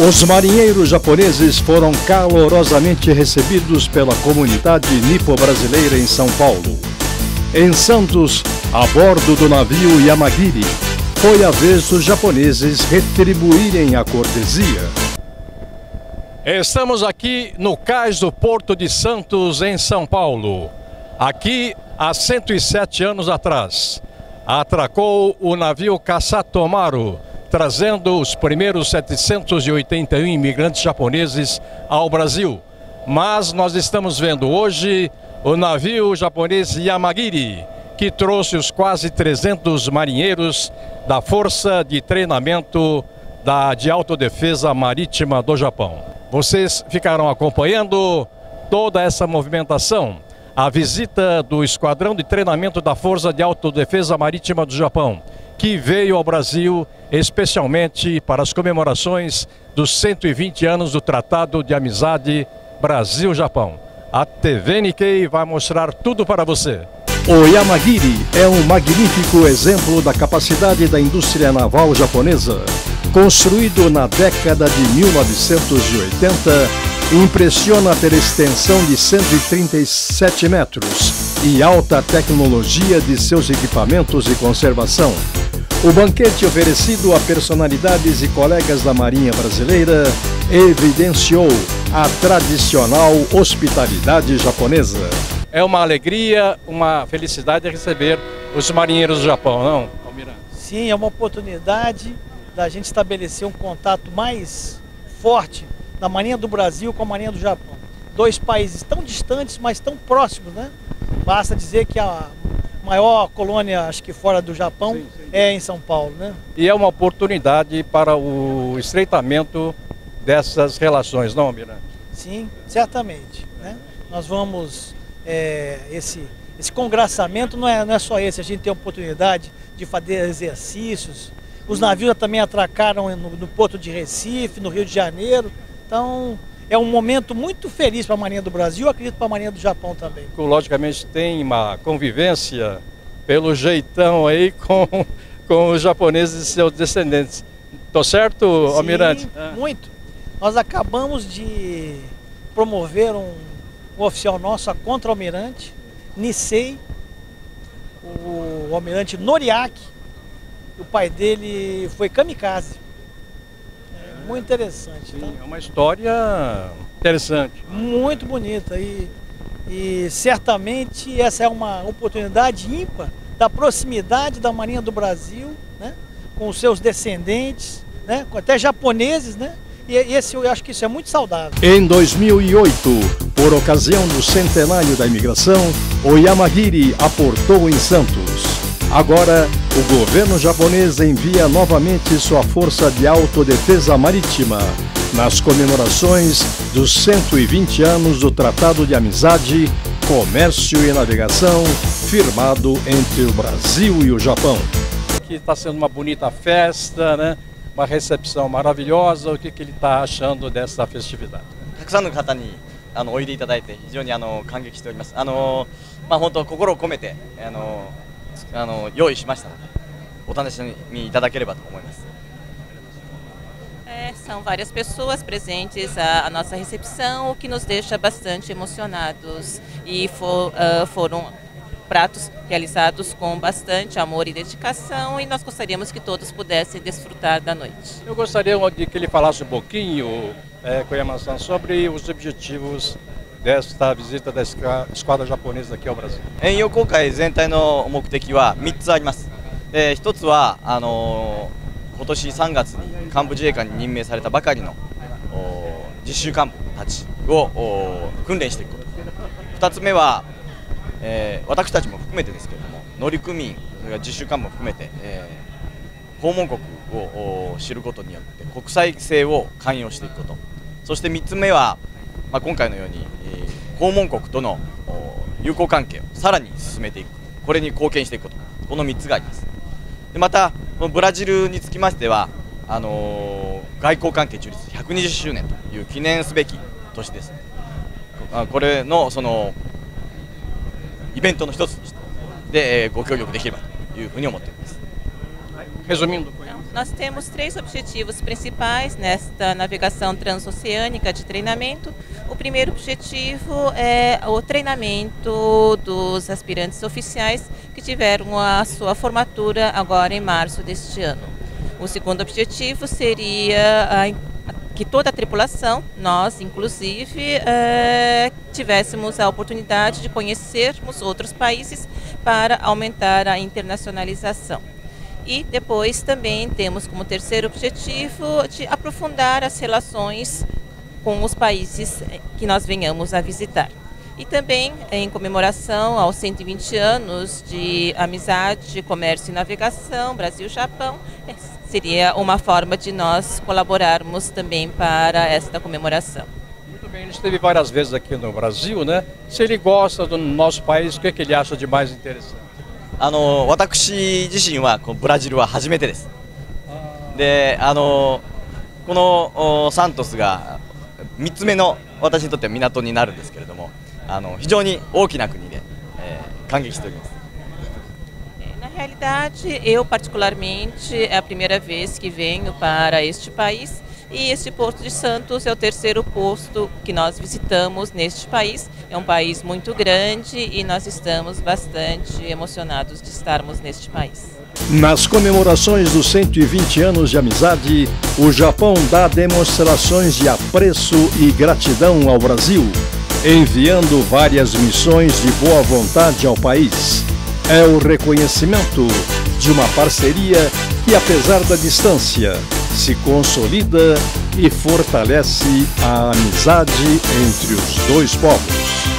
Os marinheiros japoneses foram calorosamente recebidos pela comunidade nipo-brasileira em São Paulo. Em Santos, a bordo do navio Yamagiri, foi a vez dos japoneses retribuírem a cortesia. Estamos aqui no cais do Porto de Santos, em São Paulo. Aqui, há 107 anos atrás, atracou o navio Kasatomaru, trazendo os primeiros 781 imigrantes japoneses ao Brasil. Mas nós estamos vendo hoje o navio japonês Yamagiri, que trouxe os quase 300 marinheiros da Força de Treinamento da, de Autodefesa Marítima do Japão. Vocês ficaram acompanhando toda essa movimentação. A visita do Esquadrão de Treinamento da Força de Autodefesa Marítima do Japão que veio ao Brasil especialmente para as comemorações dos 120 anos do Tratado de Amizade Brasil-Japão. A TV Nikkei vai mostrar tudo para você. O Yamagiri é um magnífico exemplo da capacidade da indústria naval japonesa. Construído na década de 1980, impressiona pela extensão de 137 metros e alta tecnologia de seus equipamentos de conservação. O banquete oferecido a personalidades e colegas da Marinha Brasileira evidenciou a tradicional hospitalidade japonesa. É uma alegria, uma felicidade receber os marinheiros do Japão, não, Almirante? Sim, é uma oportunidade da gente estabelecer um contato mais forte da Marinha do Brasil com a Marinha do Japão. Dois países tão distantes, mas tão próximos, né? Basta dizer que a maior colônia, acho que fora do Japão, sim, sim. é em São Paulo. Né? E é uma oportunidade para o estreitamento dessas relações, não, Almirante? Sim, certamente. Né? Nós vamos, é, esse, esse congraçamento não é, não é só esse, a gente tem a oportunidade de fazer exercícios. Os navios também atracaram no, no Porto de Recife, no Rio de Janeiro. Então, é um momento muito feliz para a Marinha do Brasil, acredito para a Marinha do Japão também. Logicamente tem uma convivência pelo jeitão aí com, com os japoneses e seus descendentes. Estou certo, Sim, Almirante? muito. Nós acabamos de promover um, um oficial nosso, a contra-almirante, Nisei, o, o almirante Noriaki, o pai dele foi kamikaze muito interessante. Sim, tá? É uma história interessante. Muito bonita e, e certamente essa é uma oportunidade ímpar da proximidade da Marinha do Brasil, né? com os seus descendentes, né? até japoneses, né? E esse, eu acho que isso é muito saudável. Em 2008, por ocasião do centenário da imigração, o Yamagiri aportou em Santos. Agora, o governo japonês envia novamente sua força de autodefesa marítima nas comemorações dos 120 anos do Tratado de Amizade, Comércio e Navegação, firmado entre o Brasil e o Japão. Aqui está sendo uma bonita festa, né? uma recepção maravilhosa. O que, que ele está achando dessa festividade? たくさんの方にあのおいでいただいて非常にあの感激しております。あのまあ本当心を込めてあの あの用意しましたのでお楽しみいただければと思います。É, são várias pessoas presentes à, à, nossa recepção, o que nos deixa bastante emocionados. E for, uh, foram pratos realizados com bastante amor e dedicação e nós gostaríamos que todos pudessem desfrutar da noite. Eu gostaria de que ele falasse um pouquinho, é, Koyama-san, sobre os objetivos desta visita da esquadra japonesa aqui ao Brasil? 遠洋航海全体の目的は3つあります。えー、1つはあのー、今年3月に幹部自衛官に任命されたばかりの実習幹部たちを訓練していくこと2つ目は、えー、私たちも含めてですけれども乗組員それから実習幹部も含めて、えー、訪問国を知ることによって国際性を関与していくことそして3つ目は、まあ、今回のようにえ訪問国との友好関係をさらに進めていく。これに貢献していくこと。この3つがあります。でまたこのブラジルにつきましてはあのー、外交関係樹立120周年という記念すべき年です。これのそのイベントの一つとしてで、え、ご協力できればというふうに思っています。Resumindo, Nós temos três objetivos principais nesta navegação transoceânica de treinamento. O primeiro objetivo é o treinamento dos aspirantes oficiais que tiveram a sua formatura agora em março deste ano. O segundo objetivo seria que toda a tripulação, nós inclusive, é, tivéssemos a oportunidade de conhecermos outros países para aumentar a internacionalização. E depois também temos como terceiro objetivo de aprofundar as relações com os países que nós venhamos a visitar. E também em comemoração aos 120 anos de amizade, comércio e navegação Brasil-Japão, é, seria uma forma de nós colaborarmos também para esta comemoração. Muito bem, ele esteve várias vezes aqui no Brasil, né? Se ele gosta do nosso país, o que, é que ele acha de mais interessante? あの私自身はこのブラジルは初めてです。であのこのサントスが3つ目の私にとっては港になるんですけれどもあの非常に大きな国で、えー、感激しております。Na realidade, eu particularmente é a primeira vez que venho para este país. E este Porto de Santos é o terceiro posto que nós visitamos neste país. É um país muito grande e nós estamos bastante emocionados de estarmos neste país. Nas comemorações dos 120 anos de amizade, o Japão dá demonstrações de apreço e gratidão ao Brasil, enviando várias missões de boa vontade ao país. É o reconhecimento de uma parceria que, apesar da distância, se consolida e fortalece a amizade entre os dois povos.